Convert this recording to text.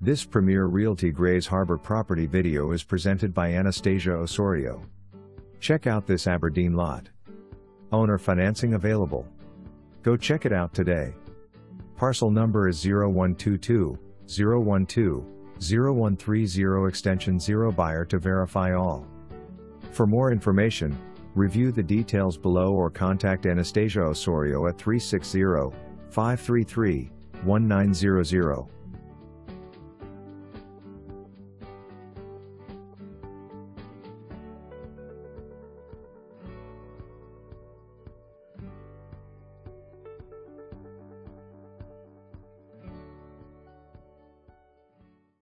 This Premier Realty Grays Harbor property video is presented by Anastasia Osorio. Check out this Aberdeen lot. Owner financing available. Go check it out today. Parcel number is 0122 012 0130 extension 0 buyer to verify all. For more information, review the details below or contact Anastasia Osorio at 360 533 1900.